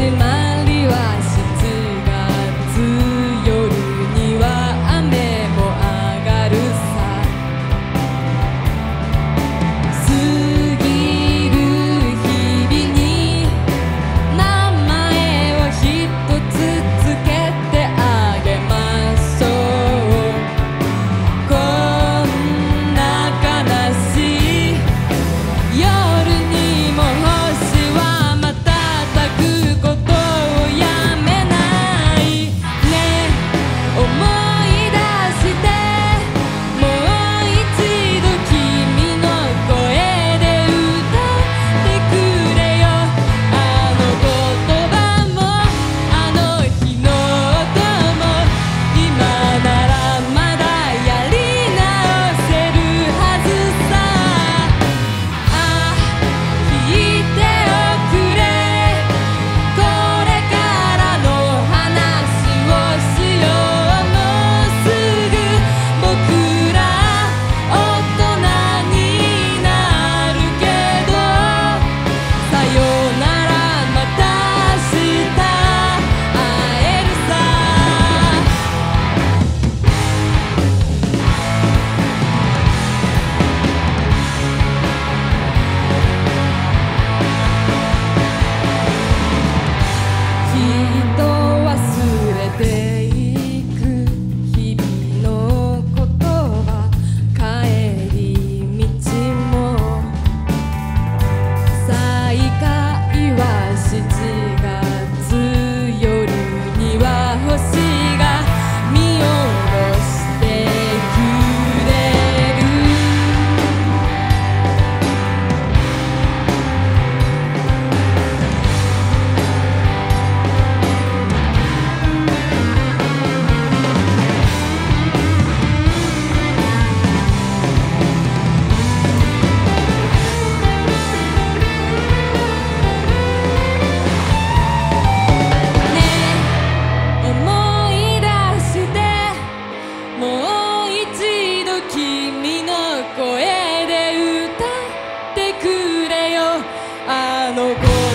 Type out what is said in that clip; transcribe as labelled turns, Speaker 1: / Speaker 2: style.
Speaker 1: próxima. go.